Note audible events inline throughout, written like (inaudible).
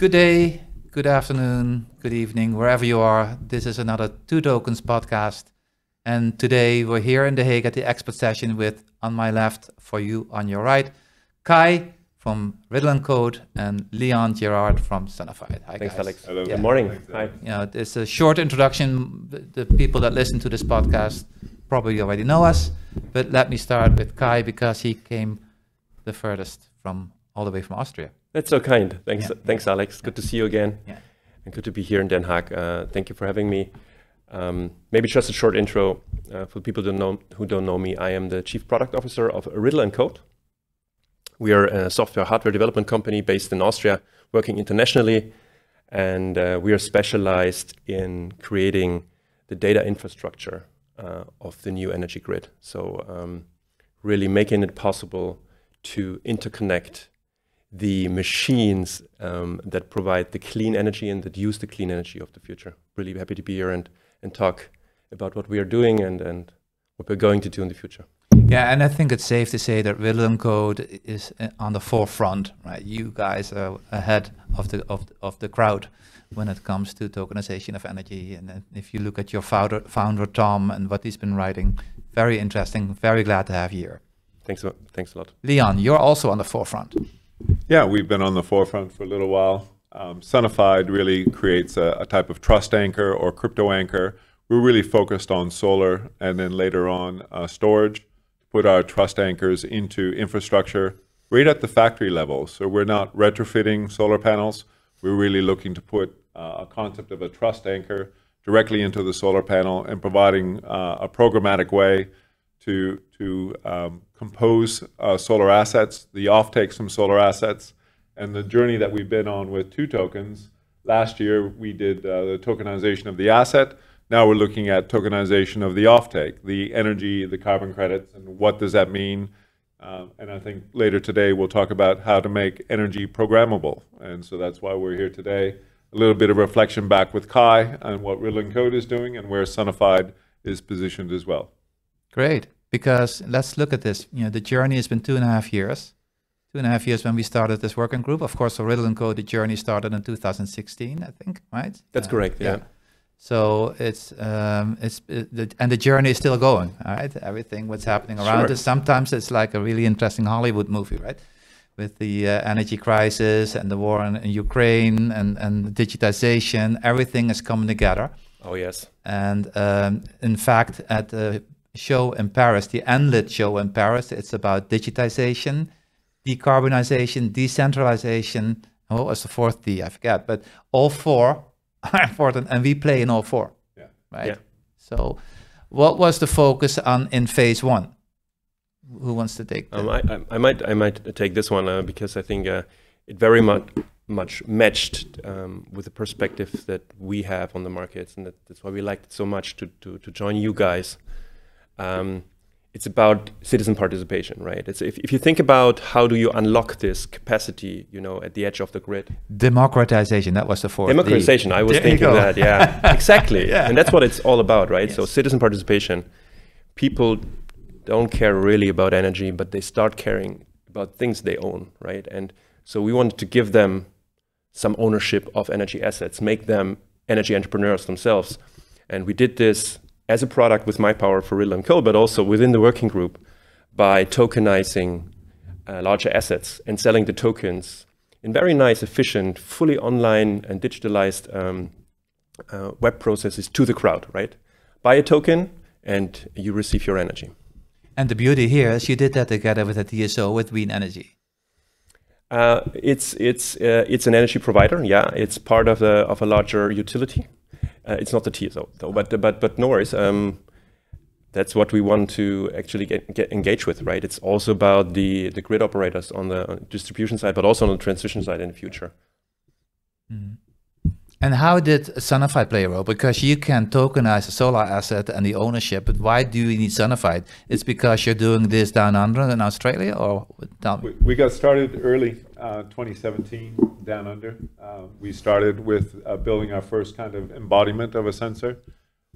Good day, good afternoon, good evening, wherever you are. This is another Two Tokens podcast. And today we're here in The Hague at the expert session with, on my left, for you on your right, Kai from Riddle and Code and Leon Gerard from Sunified. Hi, Thanks, guys. Alex. Hello. Good morning. Thanks, Hi. You know, it's a short introduction. The people that listen to this podcast probably already know us, but let me start with Kai because he came the furthest from all the way from Austria. That's so kind. Thanks, yeah. thanks, Alex. Good to see you again. Yeah. And good to be here in Den Haag. Uh, thank you for having me. Um, maybe just a short intro uh, for people who don't, know, who don't know me. I am the chief product officer of Riddle and Code. We are a software hardware development company based in Austria, working internationally, and uh, we are specialized in creating the data infrastructure uh, of the new energy grid. So um, really making it possible to interconnect the machines um, that provide the clean energy and that use the clean energy of the future. Really happy to be here and, and talk about what we are doing and, and what we're going to do in the future. Yeah, and I think it's safe to say that and Code is uh, on the forefront, right? You guys are ahead of the of of the crowd when it comes to tokenization of energy. And if you look at your founder, founder Tom and what he's been writing, very interesting. Very glad to have you here. Thanks, thanks a lot. Leon, you're also on the forefront. Yeah, we've been on the forefront for a little while. Um, Sunified really creates a, a, type of trust anchor or crypto anchor. We're really focused on solar and then later on uh, storage. Put our trust anchors into infrastructure right at the factory level. So we're not retrofitting solar panels. We're really looking to put uh, a concept of a trust anchor directly into the solar panel and providing uh, a programmatic way to to um, compose uh, solar assets, the offtakes from solar assets, and the journey that we've been on with two tokens. Last year we did uh, the tokenization of the asset. Now we're looking at tokenization of the offtake, the energy, the carbon credits, and what does that mean. Uh, and I think later today we'll talk about how to make energy programmable. And so that's why we're here today. A little bit of reflection back with Kai on what Riddle Code is doing and where Sunified is positioned as well. Great, because let's look at this. You know, the journey has been two and a half years. Two and a half years when we started this working group. Of course, for Riddle and Code, the journey started in 2016, I think, right? That's uh, correct. yeah. yeah. So it's um, it's it, the, and the journey is still going. Right, everything what's happening around sure. us. Sometimes it's like a really interesting Hollywood movie, right? With the uh, energy crisis and the war in, in Ukraine and and digitization, everything is coming together. Oh yes. And um, in fact, at the show in Paris, the Enlit show in Paris. It's about digitization, decarbonization, decentralization. What was the fourth D? I forget. But all four (laughs) are important, and we play in all four. Yeah. Right. Yeah. So, what was the focus on in phase one? Who wants to take? Um, I, I, I, might I might take this one uh, because I think uh, it very much much matched um, with the perspective that we have on the markets, and that, that's why we liked it so much to to, to join you guys um, it's about citizen participation, right? It's if, if you think about how do you unlock this capacity, you know, at the edge of the grid. Democratization, that was the fourth. Democratization, I was there thinking that, yeah, (laughs) exactly. yeah. And that's what it's all about, right? Yes. So citizen participation, people don't care really about energy, but they start caring about things they own, right? And so we wanted to give them some ownership of energy assets, make them energy entrepreneurs themselves. And we did this as a product with my power for Riddle and Code, but also within the working group by tokenizing uh, larger assets and selling the tokens in very nice, efficient, fully online and digitalized um, uh, web processes to the crowd, right? Buy a token and you receive your energy. And the beauty here is you did that together with a TSO with Wien Energy. Uh, it's it's uh, it's an energy provider. Yeah, it's part of a of a larger utility. Uh, it's not the TSO though, but but but no worries. Um, that's what we want to actually get, get engaged with, right? It's also about the the grid operators on the distribution side, but also on the transmission side in the future. Mm. And how did Sunified play a role? Because you can tokenize a solar asset and the ownership, but why do you need Sunified? It's because you're doing this down under in Australia, or down? We, we got started early, uh, 2017, down under. Uh, we started with uh, building our first kind of embodiment of a sensor.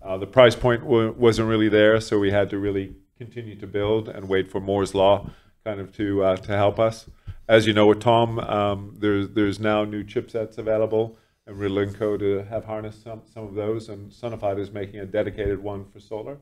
Uh, the price point wasn't really there, so we had to really continue to build and wait for Moore's law kind of to uh, to help us. as you know, with Tom, um, there's there's now new chipsets available, and we're to have harnessed some, some of those, and Sunified is making a dedicated one for solar.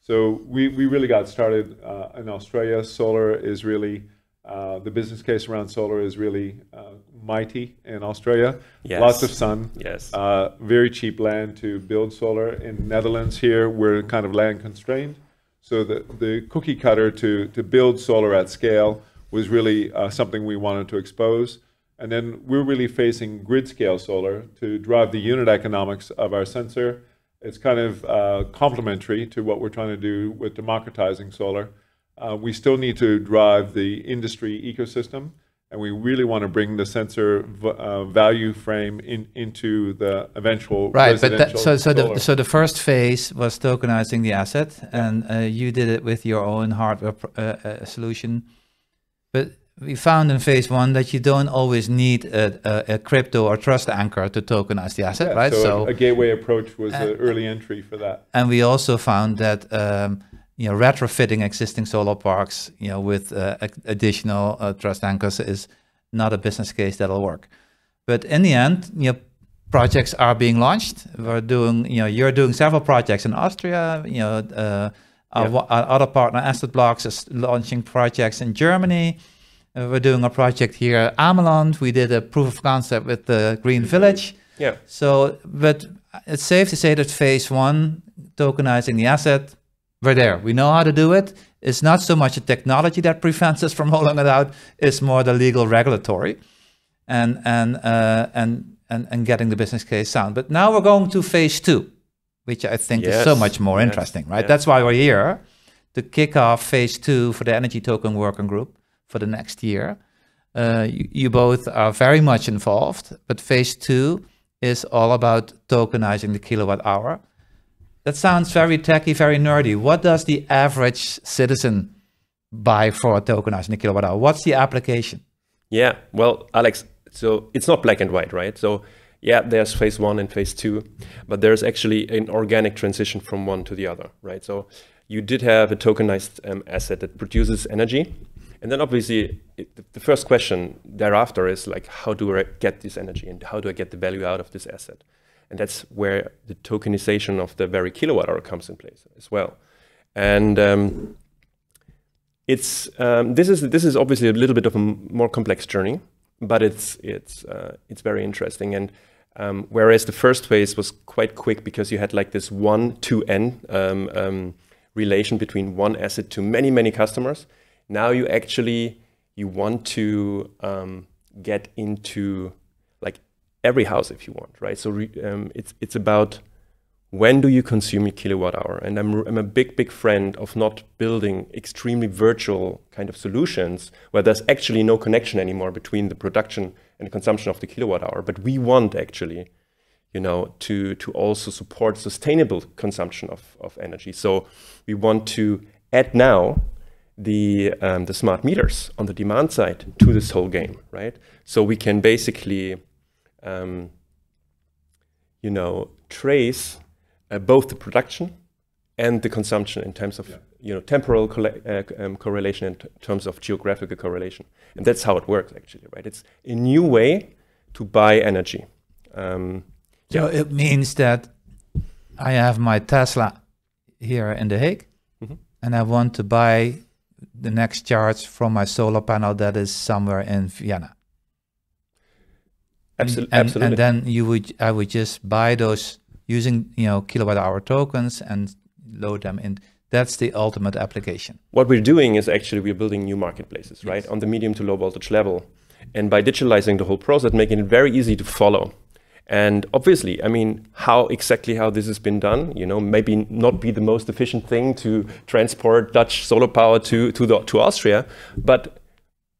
So we, we really got started in Australia. Solar is really uh, the business case around solar is really uh, mighty in Australia. Yes. Lots of sun. Yes. Uh, very cheap land to build solar. In Netherlands here, we're kind of land constrained. So the, the cookie cutter to, to build solar at scale was really uh, something we wanted to expose. And then we're really facing grid scale solar to drive the unit economics of our sensor. It's kind of uh, complementary to what we're trying to do with democratizing solar. Uh, we still need to drive the industry ecosystem, and we really want to bring the sensor v- uh, value frame in, into the eventual Right, but that, so so solar. the so the first phase was tokenizing the asset, and uh, you did it with your own hardware pr- uh, uh, solution. But we found in phase one that you don't always need a, a, a crypto or trust anchor to tokenize the asset, Yeah, right? So, a, a gateway approach was Uh, the early entry for that. and we also found that um, you know retrofitting existing solar parks, you know, with uh, additional uh, trust anchors is not a business case that'll work. But in the end, you know, projects are being launched. We're doing, you know, you're doing several projects in Austria. You know, uh, our, Yeah. our other partner, Asset Blocks, is launching projects in Germany. Uh, we're doing a project here at Ameland. We did a proof of concept with the Green Village. Yeah. So, but it's safe to say that phase one, tokenizing the asset, we're there. We know how to do it. It's not so much a technology that prevents us from rolling it out. It's more the legal regulatory, and and uh, and and and getting the business case sound. But now we're going to phase two, which I think is so much more yes, interesting, right? yes. That's why we're here to kick off phase two for the energy token working group for the next year. Uh, you, you both are very much involved, but phase two is all about tokenizing the kilowatt hour. That sounds very techy, very nerdy. What does the average citizen buy for tokenizing the kilowatt hour? What's the application? Yeah, well, Alex, so it's not black and white, right? So, yeah, there's phase one and phase two, but there's actually an organic transition from one to the other, right? So, you did have a tokenized um, asset that produces energy. And then obviously, it, the first question thereafter is like, how do I get this energy and how do I get the value out of this asset? And that's where the tokenization of the very kilowatt hour comes in place as well. And um, it's um, this is this is obviously a little bit of a more complex journey, but it's it's uh, it's very interesting. And um, whereas the first phase was quite quick because you had like this one to n um, um, relation between one asset to many many customers, now you actually you want to um, get into every house if you want, right? So re- um, it's it's about when do you consume your kilowatt hour? And I'm, I'm a big, big friend of not building extremely virtual kind of solutions where there's actually no connection anymore between the production and consumption of the kilowatt hour. But we want actually, you know, to, to also support sustainable consumption of, of energy. So we want to add now the, um, the smart meters on the demand side to this whole game, right? So we can basically, um, you know, trace uh, both the production and the consumption in terms of you know temporal uh, um, correlation and t- terms of geographical correlation. And that's how it works actually right? It's a new way to buy energy. Um, So it means that I have my Tesla here in The Hague, Mhm. and I want to buy the next charge from my solar panel that is somewhere in Vienna. And- absol- and, absolutely. And then you would, I would just buy those using, you know, kilowatt hour tokens and load them in. That's the ultimate application. what we're doing is actually we're building new marketplaces right? On the medium to low voltage level. And by digitalizing the whole process making it very easy to follow. And obviously i mean how exactly how this has been done you know maybe not be the most efficient thing to transport dutch solar power to to the, to austria. But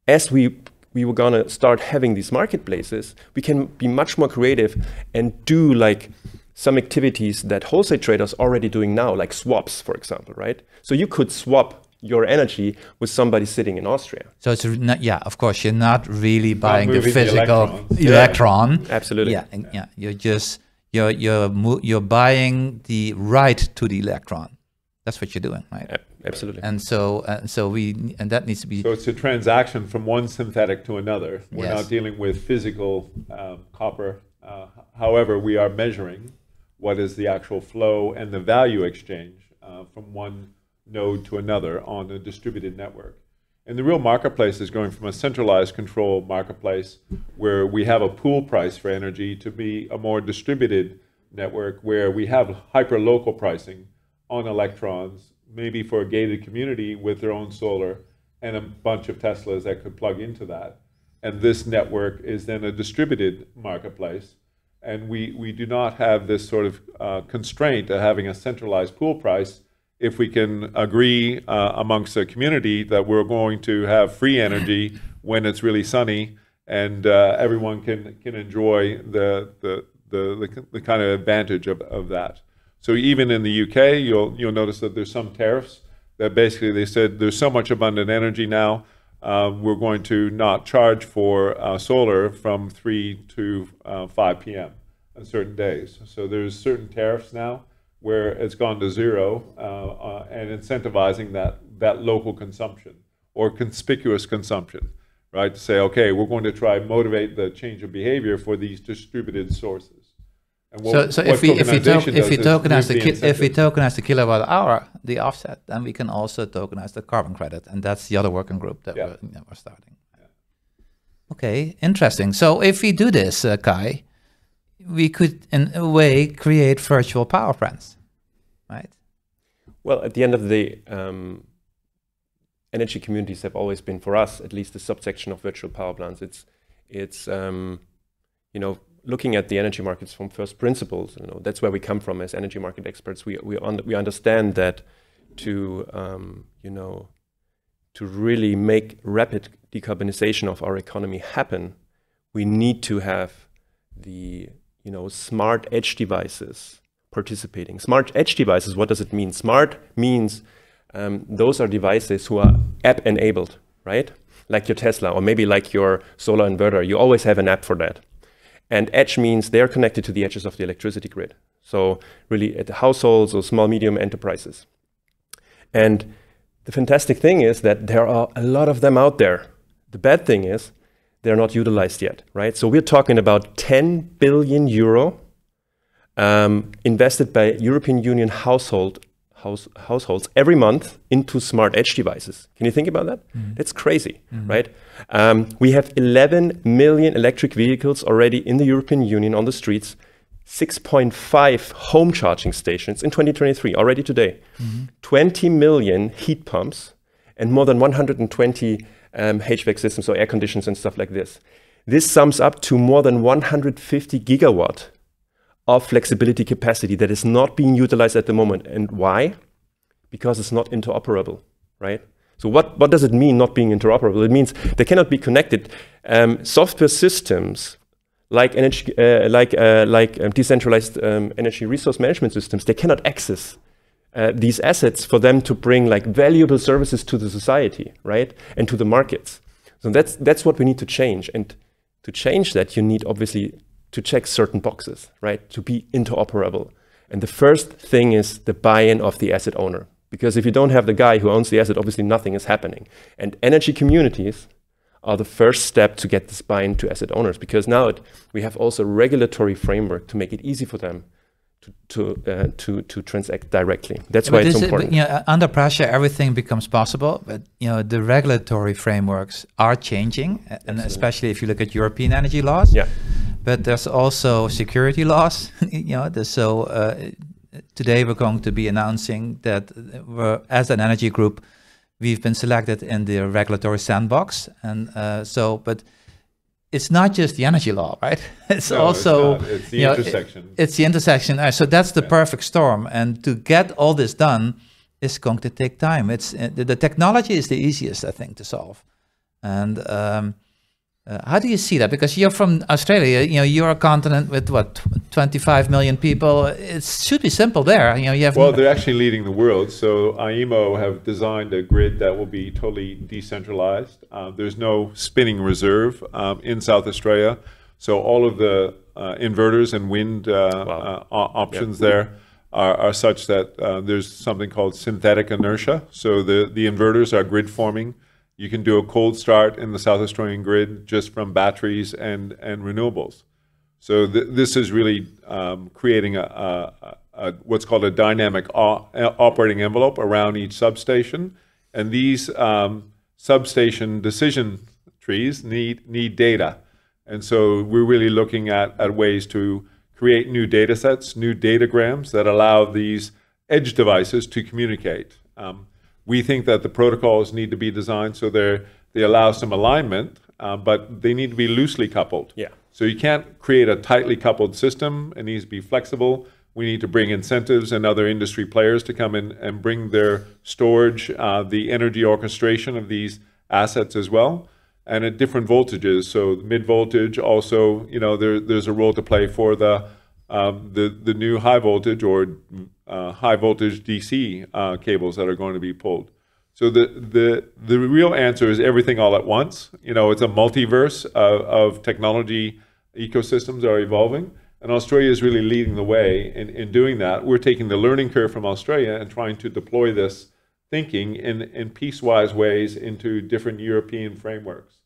as we we were gonna start having these marketplaces, we can be much more creative and do like some activities that wholesale traders are already doing now, like swaps, for example, right? So you could swap your energy with somebody sitting in Austria. So it's not, yeah, of course, you're not really buying the moving the physical electrons. Yeah. electron. Absolutely. Yeah, and- yeah. You're just you're you're mo- you're buying the right to the electron. That's what you're doing, right? A- absolutely. And so, uh, so we, and that needs to be. So it's a transaction from one synthetic to another. We're Yes. not dealing with physical um, copper. Uh, however, we are measuring what is the actual flow and the value exchange uh, from one node to another on a distributed network. And the real marketplace is going from a centralized control marketplace where we have a pool price for energy to be a more distributed network where we have hyper-local pricing on electrons, maybe for a gated community with their own solar and a bunch of Teslas that could plug into that. And this network is then a distributed marketplace. And we, we do not have this sort of uh, constraint of having a centralized pool price if we can agree uh, amongst the community that we're going to have free energy (laughs) when it's really sunny and uh, everyone can, can enjoy the, the, the, the, the kind of advantage of, of that. So even in the UK, you'll, you'll notice that there's some tariffs that basically they said there's so much abundant energy now, uh, we're going to not charge for uh, solar from 3 to uh, 5 p.m. on certain days. So there's certain tariffs now where it's gone to zero uh, uh, and incentivizing that, that local consumption or conspicuous consumption, right? To say, okay, we're going to try motivate the change of behavior for these distributed sources. And So, so if we if we, to, tokenization if we tokenize the remove ki- if we tokenize the kilowatt hour, the offset, then we can also tokenize the carbon credit, and that's the other working group that, Yeah. we're, that we're starting. Okay, interesting. So if we do this, uh, Kai, we could in a way create virtual power plants, right? Well, at the end of the day, um, energy communities have always been, for us, at least, a subsection of virtual power plants. It's, it's, um, you know, looking at the energy markets from first principles. You know, that's where we come from as energy market experts. We we un- we understand that to, um, you know, to really make rapid decarbonization of our economy happen, we need to have the, you know, smart edge devices participating. Smart edge devices, what does it mean? Smart means um, those are devices who are app enabled, right? Like your Tesla or maybe like your solar inverter. You always have an app for that. And edge means they're connected to the edges of the electricity grid. So really at households or small medium enterprises. And the fantastic thing is that there are a lot of them out there. The bad thing is they're not utilized yet, right? So we're talking about 10 billion euro um, invested by European Union household house, households every month into smart edge devices. Can you think about that? That's crazy, right? Um, we have 11 million electric vehicles already in the European Union on the streets. 6.5 home charging stations in 2023 already today 20 million heat pumps and more than 120 um, HVAC systems or air conditions and stuff like this this sums up to more than 150 gigawatt of flexibility capacity that is not being utilized at the moment. And why? Because it's not interoperable, right? So what, what does it mean not being interoperable? It means they cannot be connected. Um, software systems like energy, uh, like uh, like um, decentralized um, energy resource management systems, they cannot access uh, these assets for them to bring like valuable services to the society, right, and to the markets. So that's that's what we need to change. And to change that, you need obviously to check certain boxes, right, to be interoperable. And the first thing is the buy-in of the asset owner, because if you don't have the guy who owns the asset, obviously nothing is happening. And energy communities are the first step to get this buy-in to asset owners, because now it, we have also a regulatory framework to make it easy for them to to uh, to, to transact directly. That's why it's this so but, important. you know, under pressure, everything becomes possible. But you know, the regulatory frameworks are changing, a- and especially if you look at European energy laws. Yeah. But there's also security laws. (laughs) you know, so uh, today we're going to be announcing that we're, as an energy group, we've been selected in the regulatory sandbox, and uh, so but. It's not just the energy law, right? (laughs) It's No, also not. It's the you know, it- intersection. it's the intersection. Uh, so that's the perfect storm. And to get all this done is going to take time. It's uh, the, the technology is the easiest, I think, to solve. And um, uh, how do you see that? Because you're from Australia. You know, you're a continent with what, 25 million people. It should be simple there. You know, you have. Well, they're actually leading the world. So AEMO have designed a grid that will be totally decentralized. Uh, there's no spinning reserve um, in South Australia. So all of the uh, inverters and wind uh, Wow. uh, o- options there are, are such that uh, there's something called synthetic inertia. So the, the inverters are grid forming. You can do a cold start in the South Australian grid just from batteries and, and renewables. So th- this is really um, creating a, a, a, what's called a dynamic operating envelope around each substation. And these um, substation decision trees need, need data. And so we're really looking at, at ways to create new data sets, new datagrams that allow these edge devices to communicate. Um, we think that the protocols need to be designed so they they allow some alignment, uh, but they need to be loosely coupled. Yeah. So you can't create a tightly coupled system. It needs to be flexible. We need to bring incentives and other industry players to come in and bring their storage, uh, the energy orchestration of these assets as well and at different voltages. So mid voltage also, you know, there, there's a role to play for the um, the the new high voltage or uh, high voltage DC uh, cables that are going to be pulled. So the the the real answer is everything all at once. You know, it's a multiverse of, of technology ecosystems are evolving. And Australia is really leading the way in, in doing that. We're taking the learning curve from Australia and trying to deploy this thinking in, in piecewise ways into different European frameworks.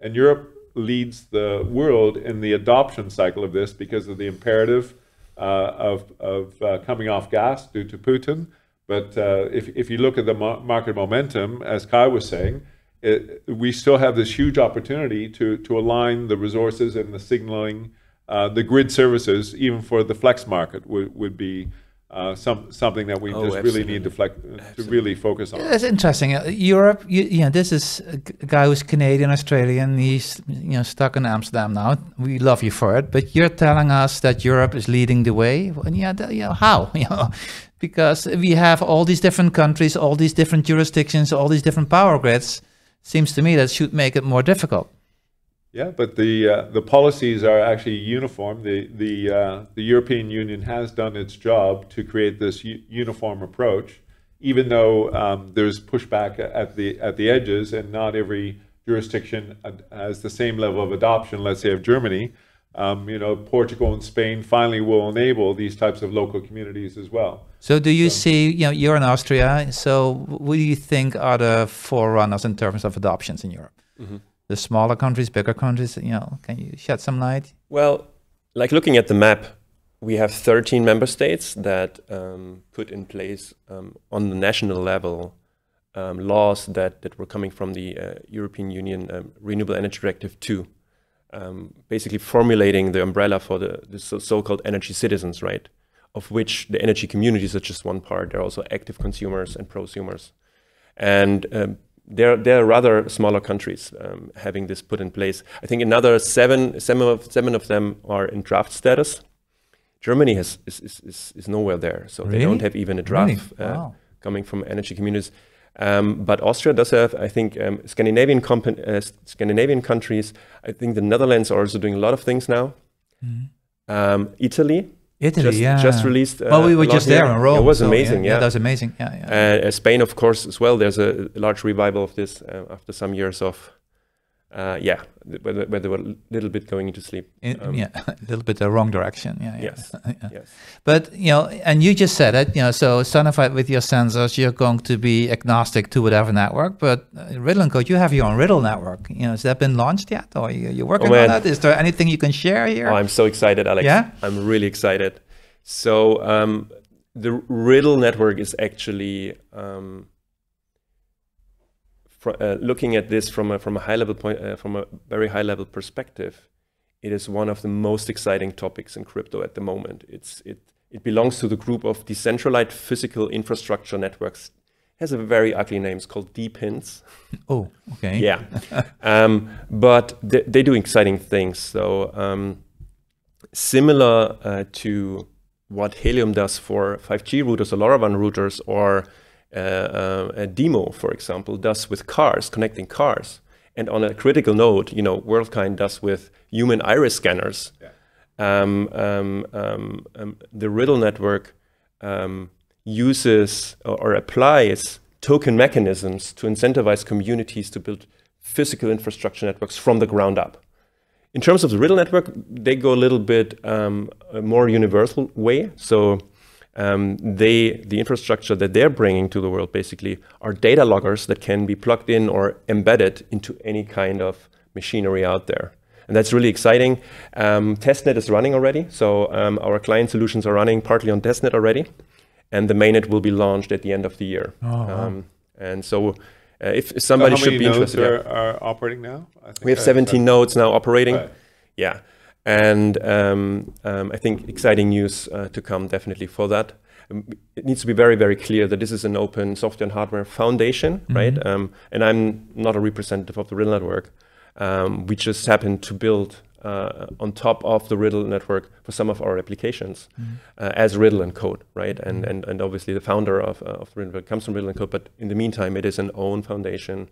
And Europe leads the world in the adoption cycle of this because of the imperative of, of uh, coming off gas due to Putin. But uh, if, if you look at the mar- market momentum, as Kai was saying, it, we still have this huge opportunity to, to align the resources and the signaling, uh, the grid services, even for the flex market, would, would be uh, some something that we oh, just absolutely. really need to, flex, to really focus on. That's interesting. Uh, Europe, you, you, know, this is a guy who's Canadian, Australian. He's you know stuck in Amsterdam now. We love you for it, but you're telling us that Europe is leading the way. And yeah, the, you know, how? (laughs) You know, because we have all these different countries, all these different jurisdictions, all these different power grids. Seems to me that should make it more difficult. Yeah, but the uh, the policies are actually uniform. The the uh, the European Union has done its job to create this uniform approach, even though um, there's pushback at the at the edges, and not every jurisdiction has the same level of adoption. Let's say of Germany, um, you know, Portugal and Spain finally will enable these types of local communities as well. So, do you so, see? You know, you're in Austria. So, what do you think are the forerunners in terms of adoptions in Europe? Mm-hmm the smaller countries, bigger countries? You know, can you shed some light? Well, like looking at the map, we have 13 member states that um, put in place um, on the national level um, laws that, that were coming from the uh, European Union um, Renewable Energy Directive 2, um, basically formulating the umbrella for the, the so-called energy citizens, right? Of which the energy communities are just one part. They're also active consumers and prosumers. And um, they're, they're rather smaller countries um, having this put in place. I think another seven, seven, of, seven of them are in draft status. Germany has, is, is, is, nowhere there, so really? they don't have even a draft really? wow. uh, coming from energy communities. Um, but Austria does have, I think, um, Scandinavian, uh, Scandinavian countries. I think the Netherlands are also doing a lot of things now. Mm-hmm. Italy Italy, just, yeah, just released. Uh, well, we were just there in Rome. It was so, amazing. Yeah, yeah. yeah, that was amazing. Yeah, yeah. Uh, Spain, of course, as well. There's a large revival of this uh, after some years of uh, yeah, where, where, they were a little bit going into sleep. Um, yeah, (laughs) a little bit the wrong direction. Yeah, yeah. Yes, (laughs) yeah. yes. But you know, and you just said it. You know, so Sunified with your sensors, you're going to be agnostic to whatever network. But uh, Riddle and Code, you have your own Riddle network. You know, has that been launched yet, or you, you're working oh, on that? Is there anything you can share here? Oh, I'm so excited, Alex. Yeah, I'm really excited. So um, the Riddle network is actually um, uh, looking at this from a from a high level point uh, from a very high level perspective. It is one of the most exciting topics in crypto at the moment. It's it it belongs to the group of decentralized physical infrastructure networks. It has a very ugly name. It's called DePINs. (laughs) Oh, okay. yeah, um, but they, they, do exciting things. So um, similar uh, to what Helium does for 5G routers or LoRaWAN routers or a Demo, for example, does with cars, connecting cars. And on a critical note, you know, Worldcoin does with human iris scanners. Yeah. Um, um, um, um the Riddle network um, uses or, or applies token mechanisms to incentivize communities to build physical infrastructure networks from the ground up. In terms of the Riddle network, they go a little bit um, a more universal way. So um, they the infrastructure that they're bringing to the world basically are data loggers that can be plugged in or embedded into any kind of machinery out there. And that's really exciting. Um, testnet is running already, so um, our client solutions are running partly on testnet already, and the mainnet will be launched at the end of the year. Oh, wow. Um, and so, uh, if, if somebody so should be interested, are, yeah. are operating now? we have 17 nodes now operating. Right. Yeah, and um, um, I think exciting news uh, to come definitely for that. Um, it needs to be very, very clear that this is an open software and hardware foundation, Mm-hmm. right? Um, and I'm not a representative of the Riddle network. Um, we just happen to build uh, on top of the Riddle network for some of our applications Mm-hmm. uh, as Riddle and Code, right? And, and, and obviously the founder of, uh, of the Riddle comes from Riddle and Code, but in the meantime, it is an own foundation.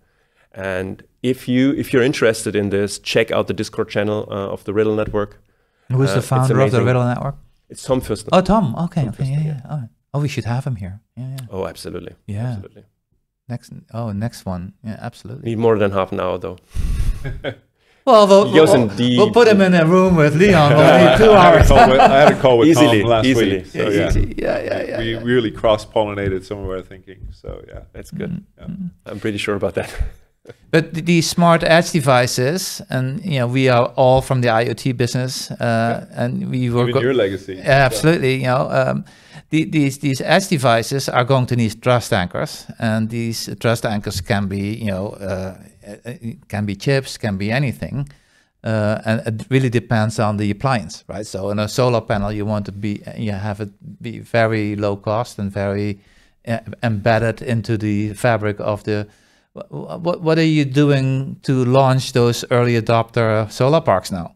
And if you if you're interested in this, check out the Discord channel uh, of the Riddle network. Who's Uh, the founder of the. Riddle Network? It's Tom Fürstner. Oh, Tom. Okay. Tom okay. Fürstner, Yeah, yeah. yeah. Oh. oh, we should have him here. Yeah, yeah. Oh, absolutely. Yeah. Absolutely. Next. Oh, next one. Yeah, absolutely. Need more than half an hour though. (laughs) Well, we'll, He we'll, we'll put him in a room with Leon. We'll need two I, had a hours. call with, I had a call with Easily, Tom last easily. week. So, Yeah, yeah. easy. yeah, yeah, yeah. we yeah. really cross-pollinated some of our thinking. So yeah, That's good. yeah. I'm pretty sure about that. (laughs) But these smart edge devices, and you know, we are all from the IoT business, uh, and we work. even your legacy. Yeah, absolutely. You know, um, the, these these edge devices are going to need trust anchors, and these trust anchors can be, you know, uh, uh, can be chips, can be anything, uh, and it really depends on the appliance, right? So, in a solar panel, you want to be, you have it be very low cost and very uh, embedded into the fabric of the. Wh- What what are you doing to launch those early adopter solar parks now?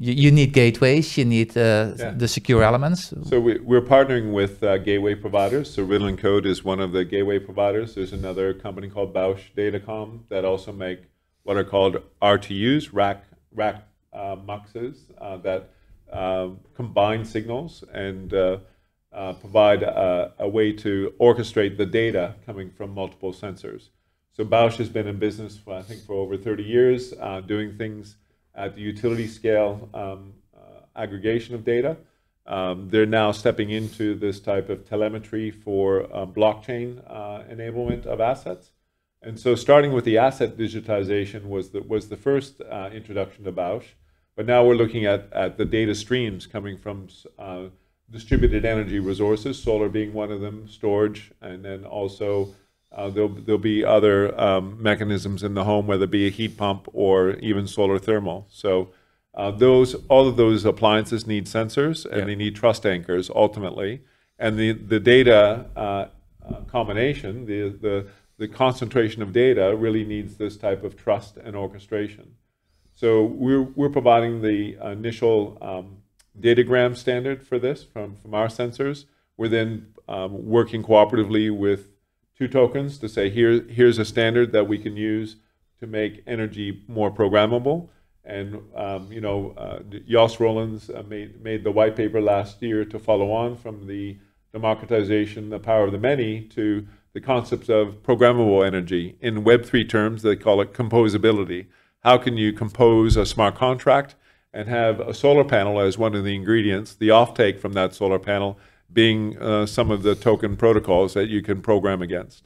You, you need gateways, you need uh, Yeah. the secure elements. So we, we're partnering with uh, gateway providers. So Riddle and Code is one of the gateway providers. There's another company called Bausch Datacom that also make what are called RTUs, rack rack uh, muxes uh, that um, combine signals and uh, uh, provide a, a way to orchestrate the data coming from multiple sensors. So Bausch has been in business, for, I think, for over 30 years, uh, doing things at the utility scale um, uh, aggregation of data. Um, they're now stepping into this type of telemetry for uh, blockchain uh, enablement of assets. And so, starting with the asset digitization was the, was the first uh, introduction to Bausch. But now we're looking at, at the data streams coming from distributed energy resources, solar being one of them, storage, and then also uh, there'll, there'll be other um, mechanisms in the home, whether it be a heat pump or even solar thermal. So uh, those, all of those appliances need sensors and Yeah. they need trust anchors ultimately. And the, the data uh, uh, combination, the, the, the concentration of data really needs this type of trust and orchestration. So we're, we're providing the initial um, datagram standard for this from, from our sensors. We're then um, working cooperatively with two tokens to say here, here's a standard that we can use to make energy more programmable. And um, you know, uh, Rollins uh, made made the white paper last year to follow on from the democratization, the power of the many, to the concepts of programmable energy. In Web3 terms, they call it composability. How can you compose a smart contract and have a solar panel as one of the ingredients, the offtake from that solar panel being uh, some of the token protocols that you can program against?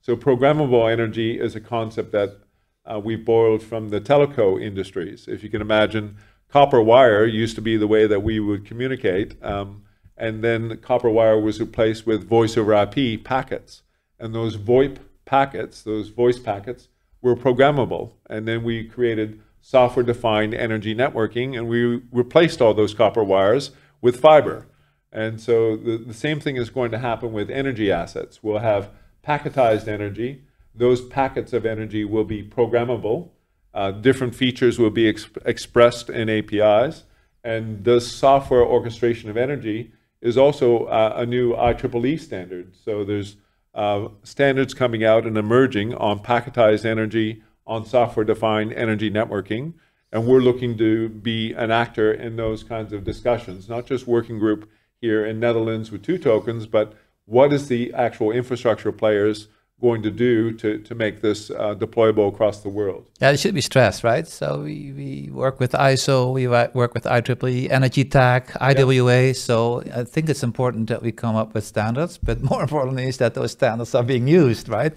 So, programmable energy is a concept that uh, we borrowed from the teleco industries. If you can imagine, copper wire used to be the way that we would communicate, um, and then copper wire was replaced with voice over IP packets. And those VoIP packets, those voice packets, were programmable. And then we created software defined energy networking, and we replaced all those copper wires with fiber. And so the, the same thing is going to happen with energy assets. We'll have packetized energy. Those packets of energy will be programmable. Uh, different features will be exp- expressed in APIs. And the software orchestration of energy is also uh, a new IEEE standard. So there's uh, standards coming out and emerging on packetized energy, on software defined energy networking. And we're looking to be an actor in those kinds of discussions, not just working group here in Netherlands with two tokens, but what is the actual infrastructure players going to do to, to make this uh, deployable across the world. Yeah, it should be stressed, right? So we, we work with ISO, we work with IEEE, Energy Tech, IWA. Yeah. So I think it's important that we come up with standards, but more (laughs) importantly is that those standards are being used, right?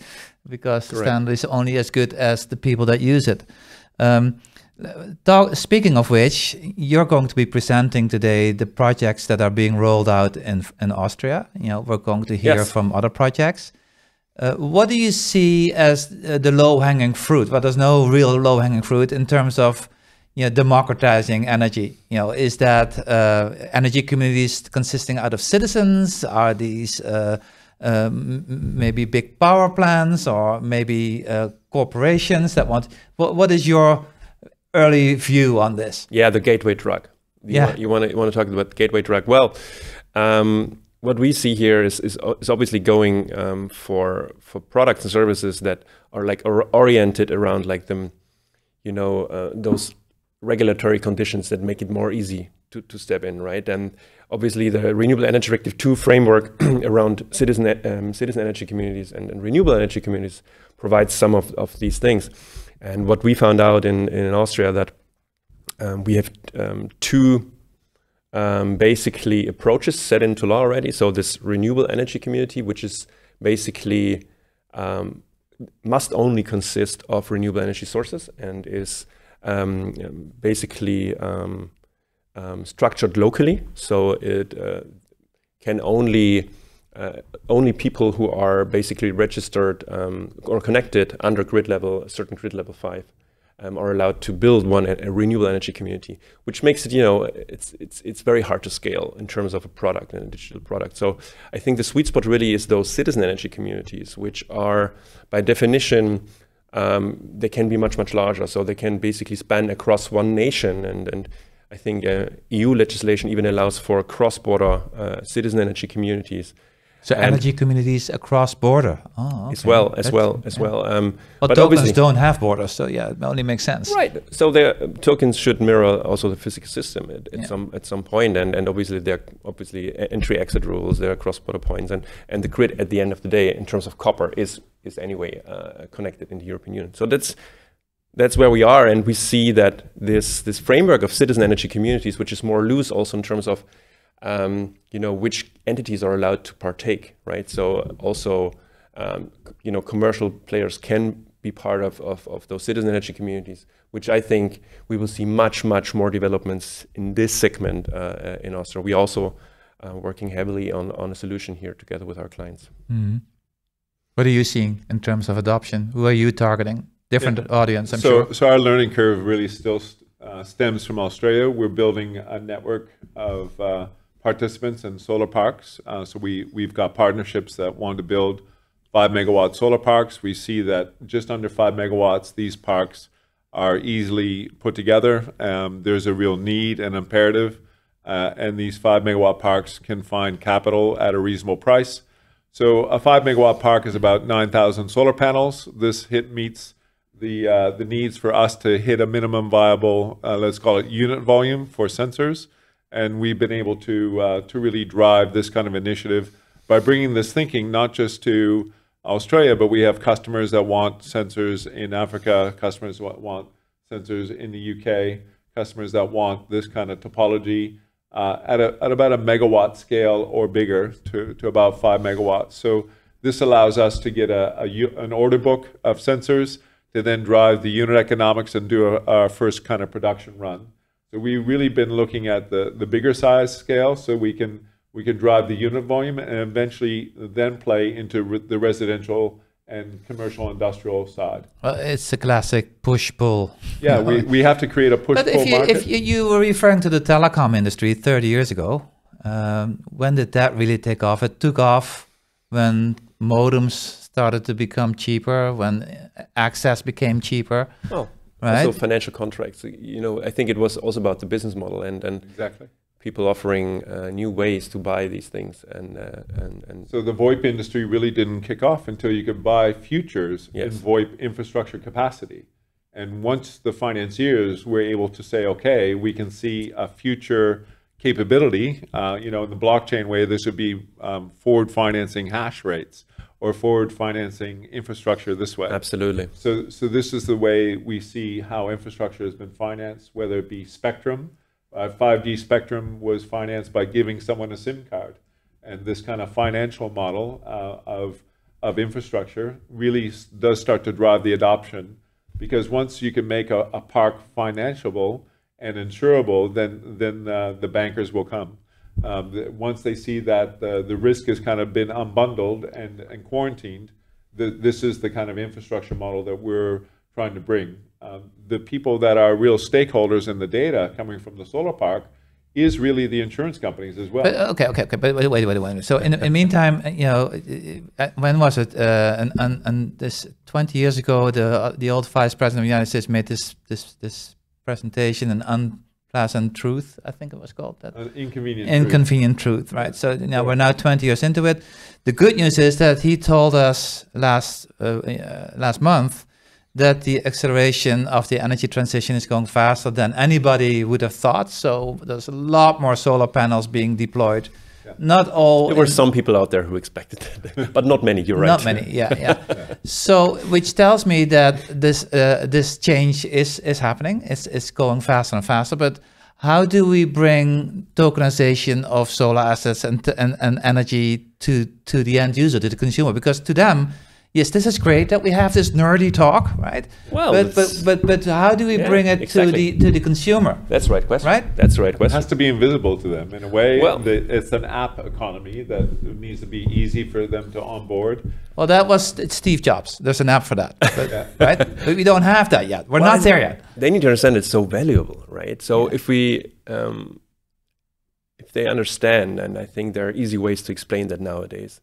Because Correct. standard is only as good as the people that use it. Um, Talk, speaking of which, you're going to be presenting today the projects that are being rolled out in in Austria. You know, we're going to hear yes. from other projects. Uh, what do you see as uh, the low-hanging fruit? Well, there's no real low-hanging fruit in terms of you know, democratizing energy. You know, is that uh, energy communities consisting out of citizens? Are these uh, um, maybe big power plants or maybe uh, corporations that want? What, what is your early view on this? Yeah, the gateway drug. You yeah, want, you want to you want to talk about the gateway drug? Well. Um, what we see here is is, is obviously going um, for for products and services that are like or oriented around like them, you know, uh, those regulatory conditions that make it more easy to, to step in, right? And obviously the Renewable Energy Directive 2 framework (clears throat) around citizen um, citizen energy communities and, and, renewable energy communities provides some of, of these things. And what we found out in, in Austria that um, we have um, two um, basically approaches set into law already. So this renewable energy community, which is basically um, must only consist of renewable energy sources and is um, basically structured locally. So it uh, can only uh, only people who are basically registered um, or connected under grid level, a certain grid level five, um, are allowed to build one a renewable energy community, which makes it, you know, it's it's it's very hard to scale in terms of a product and a digital product. So I think the sweet spot really is those citizen energy communities, which are by definition um, they can be much much larger. So they can basically span across one nation, and and I think uh, EU legislation even allows for cross-border uh, citizen energy communities so and energy communities across border. Oh, okay. As well, as That's, well, as yeah. well. Um, but tokens don't have borders, so yeah, it only makes sense. Right. So the tokens should mirror also the physical system at, at yeah. some at some point, and and obviously there are obviously entry exit rules, there are cross border points, and and the grid at the end of the day, in terms of copper, is is anyway uh, connected in the European Union. So that's that's where we are, and we see that this this framework of citizen energy communities, which is more loose also in terms of um, you know, which entities are allowed to partake, right? So also, um, you know, commercial players can be part of, of, of, those citizen energy communities, which I think we will see much, much more developments in this segment uh, uh in Austria. We also uh, working heavily on, on a solution here together with our clients. Mm-hmm. What are you seeing in terms of adoption? Who are you targeting? Different yeah. audience, I'm so, sure. So our learning curve really still uh, stems from Australia. We're building a network of uh, participants in solar parks. Uh, so we, we've got partnerships that want to build five megawatt solar parks. We see that just under five megawatts, these parks are easily put together. Um, there's a real need and imperative, uh, and these five megawatt parks can find capital at a reasonable price. So a five megawatt park is about 9,000 solar panels. This hit meets the uh, the needs for us to hit a minimum viable, uh, let's call it unit volume for sensors and we've been able to uh, to really drive this kind of initiative by bringing this thinking not just to Australia, but we have customers that want sensors in Africa, customers that want sensors in the UK, customers that want this kind of topology uh, at, a, at about a megawatt scale or bigger to, to about five megawatts. So this allows us to get a, a an order book of sensors to then drive the unit economics and do a, our first kind of production run. So we've really been looking at the, the bigger size scale so we can we can drive the unit volume and eventually then play into re the residential and commercial industrial side. Well, it's a classic push-pull. Yeah, we, (laughs) we have to create a push-pull but if you, If you, you, were referring to the telecom industry 30 years ago, um, when did that really take off? It took off when modems started to become cheaper, when access became cheaper. Oh, right? Also financial contracts. You know, I think it was also about the business model and and exactly people offering uh, new ways to buy these things and, uh, and and so the VoIP industry really didn't kick off until you could buy futures yes. in VoIP infrastructure capacity. And once the financiers were able to say, okay, we can see a future capability, uh, you know, in the blockchain way, this would be um, forward financing hash rates or forward financing infrastructure this way. Absolutely. So, so this is the way we see how infrastructure has been financed, whether it be spectrum. Uh, 5G spectrum was financed by giving someone a SIM card, and this kind of financial model uh, of of infrastructure really does start to drive the adoption, because once you can make a, a park financiable and insurable, then then uh, the bankers will come. Um, once they see that the, the risk has kind of been unbundled and, and quarantined, the, this is the kind of infrastructure model that we're trying to bring. Um, the people that are real stakeholders in the data coming from the solar park is really the insurance companies as well. But, okay, okay, okay. But wait, wait, wait, wait. So in, the meantime, you know, uh, when was it? Uh, and, and, and this 20 years ago, the the old vice president of the United States made this this this presentation, an unpleasant truth, I think it was called that. Uh, inconvenient. Inconvenient truth, truth right? So now we're now 20 years into it. The good news is that he told us last uh, uh, last month that the acceleration of the energy transition is going faster than anybody would have thought. So there's a lot more solar panels being deployed. Not all. There were some people out there who expected that, (laughs) but not many. You're right. Not many. Yeah, (laughs) yeah. so, which tells me that this uh, this change is is happening. It's it's going faster and faster. But how do we bring tokenization of solar assets and and, and energy to to the end user, to the consumer? Because to them, yes, this is great that we have this nerdy talk, right? Well, but but but but how do we yeah, bring it exactly. to the to the consumer? That's the right question. Right? That's the right question. It has to be invisible to them in a way. Well, the, it's an app economy that needs to be easy for them to onboard. Well, that was Steve Jobs. There's an app for that, (laughs) but, yeah. right? But we don't have that yet. We're well, not there yet. They need to understand it's so valuable, right? So yeah. if we um, if they understand, and I think there are easy ways to explain that nowadays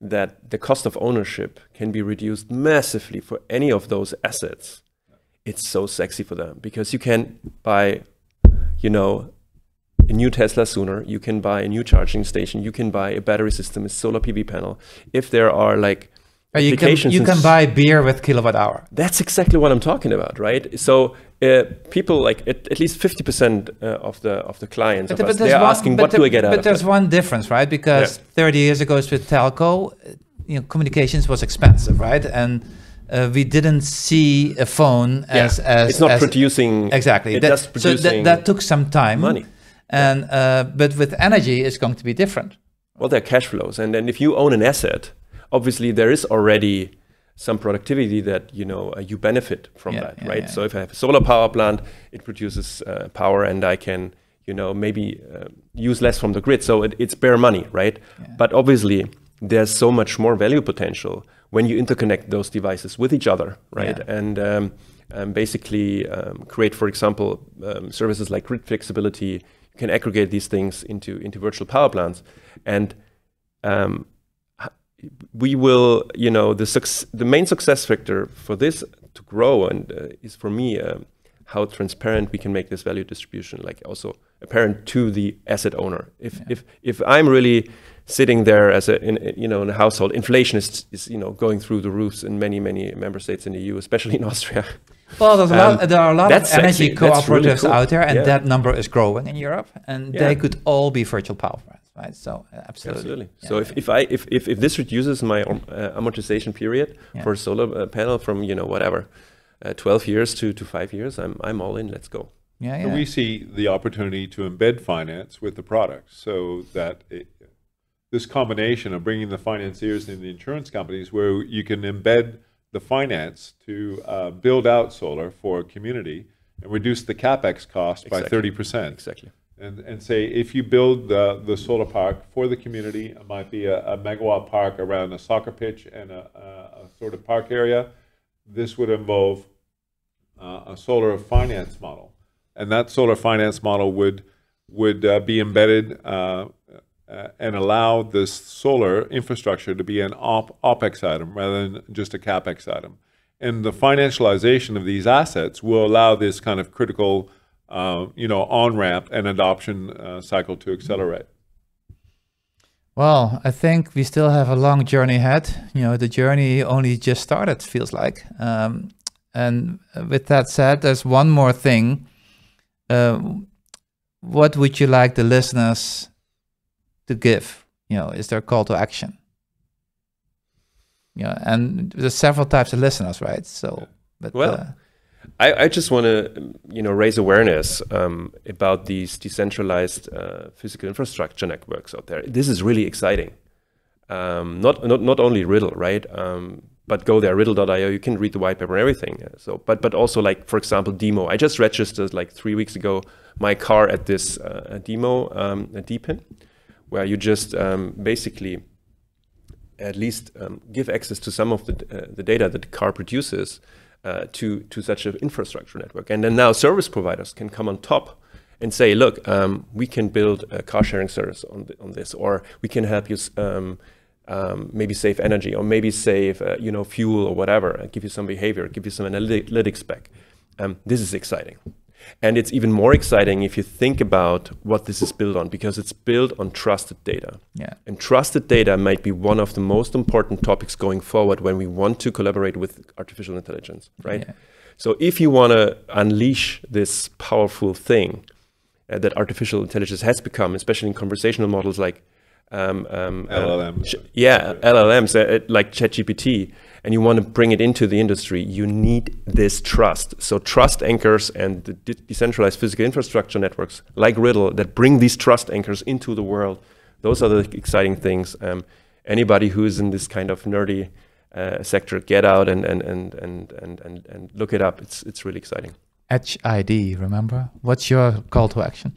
that the cost of ownership can be reduced massively for any of those assets, it's so sexy for them because you can buy, you know, a new Tesla sooner, you can buy a new charging station, you can buy a battery system, a solar PV panel. If there are like you can, you can buy beer with kilowatt hour. That's exactly what I'm talking about, right? So uh, people like at, at least 50% uh, of the of the clients but, of us, they're one, asking what do I get out But there's one difference, right? Because yeah. 30 years ago with telco, you know, communications was expensive, right? And uh, we didn't see a phone as, yeah. as it's not as, producing exactly. It that, producing so that, that took some time, money, and uh, but with energy, it's going to be different. Well, they're cash flows, and then if you own an asset, obviously there is already some productivity that you know uh, you benefit from yeah, that, yeah, right? Yeah, so if I have a solar power plant, it produces uh, power, and I can you know maybe uh, use less from the grid. So it, it's bare money, right? But obviously there's so much more value potential when you interconnect those devices with each other, right? And um, um, basically um, create, for example, um, services like grid flexibility. You can aggregate these things into into virtual power plants, and um, we will, you know, the, the main success factor for this to grow and uh, is for me uh, how transparent we can make this value distribution, like also apparent to the asset owner. If yeah. if if I'm really sitting there as a in, you know in a household, inflation is is you know going through the roofs in many many member states in the EU, especially in (laughs) Austria. Well, there's a lot, um, there are a lot of energy cooperatives really cool. out there, and yeah. that number is growing in Europe, and yeah. they could all be virtual power plants right? So uh, absolutely. Absolutely. Yeah, so if, if I if, if, if this reduces my um, uh, amortization period yeah. for a solar uh, panel from you know whatever, uh, 12 years to to five years, I'm I'm all in. Let's go. Yeah, yeah. we see the opportunity to embed finance with the product, so that it, this combination of bringing the financiers and the insurance companies, where you can embed the finance to uh, build out solar for a community and reduce the capex cost exactly. by 30 percent. Exactly and, and say if you build the, the solar park for the community, it might be a, a megawatt park around a soccer pitch and a, a, a sort of park area. This would involve uh, a solar finance model, and that solar finance model would would uh, be embedded uh, uh and allow this solar infrastructure to be an op, opex item rather than just a capex item. And the financialization of these assets will allow this kind of critical uh, you know, on ramp and adoption uh, cycle to accelerate? Well, I think we still have a long journey ahead. You know, the journey only just started, feels like. Um, and with that said, there's one more thing. Uh, what would you like the listeners to give? You know, is there a call to action? Yeah, and there's several types of listeners, right? So, but well. I, I, just want to, you know, raise awareness um, about these decentralized uh, physical infrastructure networks out there. This is really exciting. Um, not, not not only Riddle, right? Um, but go there, riddle.io. You can read the white paper and everything. So, but but also like for example, DIMO. I just registered like three weeks ago my car at this uh, DIMO, um, where you just um, basically at least um, give access to some of the uh, the data that the car produces uh, to to such an infrastructure network, and then now service providers can come on top and say, look, um, we can build a car sharing service on the, on this, or we can help you um, um, maybe save energy or maybe save uh, you know fuel or whatever, give you some behavior, give you some analytics back. Um, this is exciting. And it's even more exciting if you think about what this is built on, because it's built on trusted data. Yeah. And trusted data might be one of the most important topics going forward when we want to collaborate with artificial intelligence, right? Yeah. So if you want to unleash this powerful thing uh, that artificial intelligence has become, especially in conversational models like um, um, LLMs. Uh, yeah, LLMs uh, like ChatGPT, and you want to bring it into the industry, you need this trust. So trust anchors and the de decentralized physical infrastructure networks like Riddle that bring these trust anchors into the world. Those are the exciting things. Um, anybody who's in this kind of nerdy uh, sector, get out and and, and and and and and look it up. It's it's really exciting. Edge ID, remember? What's your call to action?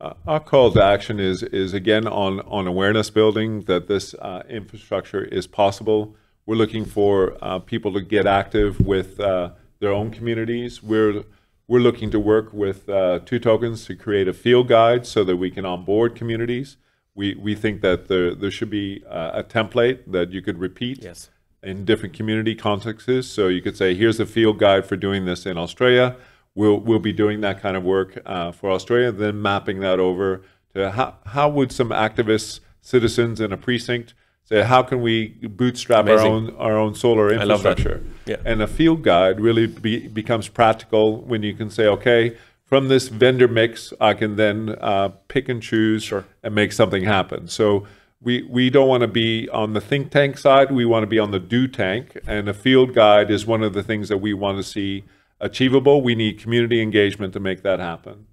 Uh, our call to action is is again on on awareness building that this uh, infrastructure is possible. We're looking for uh, people to get active with uh, their own communities. We're we're looking to work with uh, 2Tokens to create a field guide so that we can onboard communities. We we think that there there should be uh, a template that you could repeat. Yes. In different community contexts, so you could say, "Here's a field guide for doing this in Australia." we'll we'll be doing that kind of work uh, for Australia, then mapping that over to how how would some activists, citizens in a precinct say how can we bootstrap Amazing. our own our own solar infrastructure? Yeah. And a field guide really be, becomes practical when you can say, okay, from this vendor mix, I can then uh, pick and choose sure. and make something happen. So. We, we don't want to be on the think tank side. We want to be on the do tank. And a field guide is one of the things that we want to see achievable. We need community engagement to make that happen.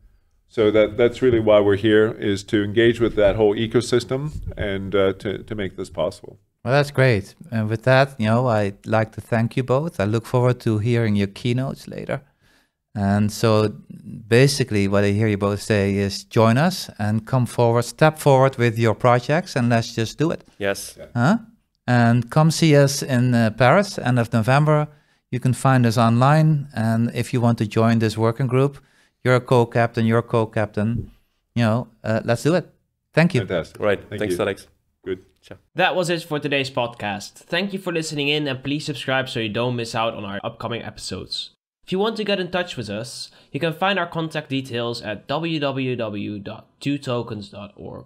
So that that's really why we're here is to engage with that whole ecosystem and uh, to to make this possible. Well, that's great. And with that, you know, I'd like to thank you both. I look forward to hearing your keynotes later. And so basically what I hear you both say is join us and come forward, step forward with your projects and let's just do it. Yes. Yeah. Huh? And come see us in uh, Paris, end of November. You can find us online. And if you want to join this working group, you're a co-captain, you're a co-captain, you know, uh, let's do it. Thank you. Fantastic. Right. Thank Thanks, you. Alex. Good. Ciao. That was it for today's podcast. Thank you for listening in and please subscribe so you don't miss out on our upcoming episodes. If you want to get in touch with us, you can find our contact details at www.twotokens.org.